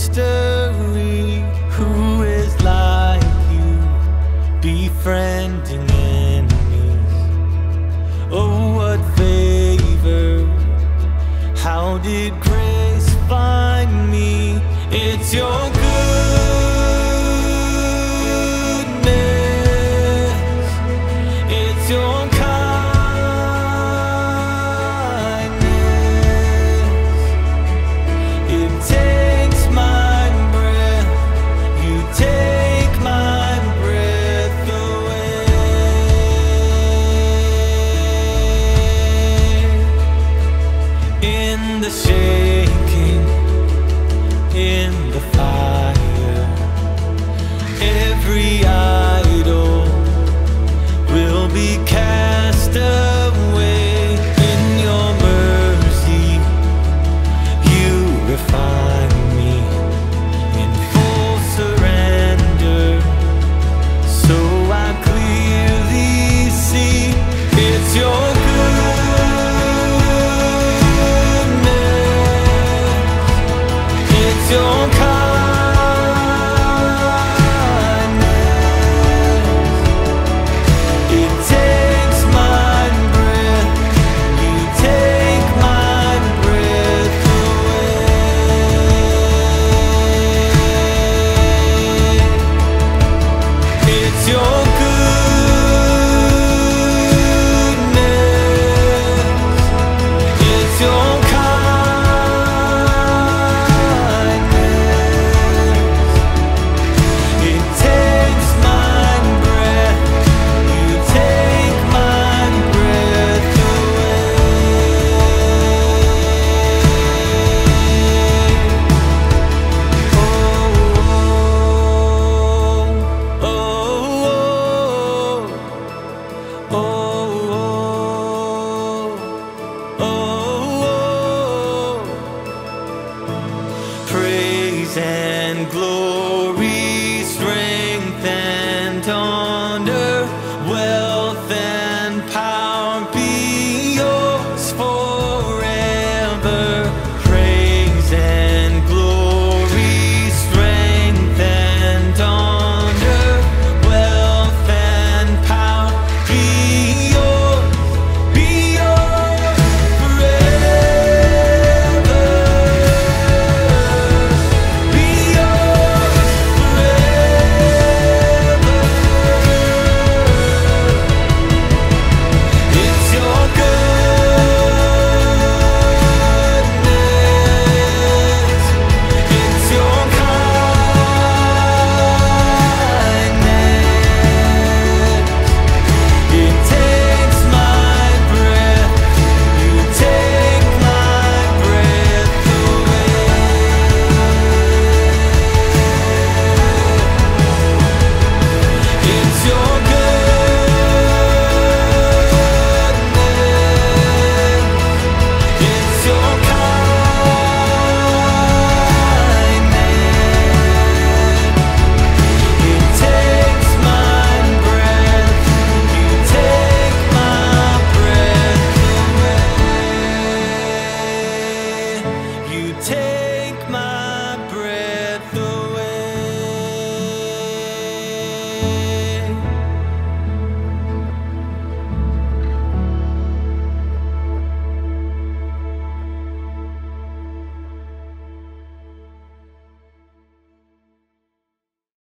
mystery Who is like you? Befriending enemies. Oh, what favor. How did grace find me? It's your shaking in don't come and glory, strength and honor, wealth and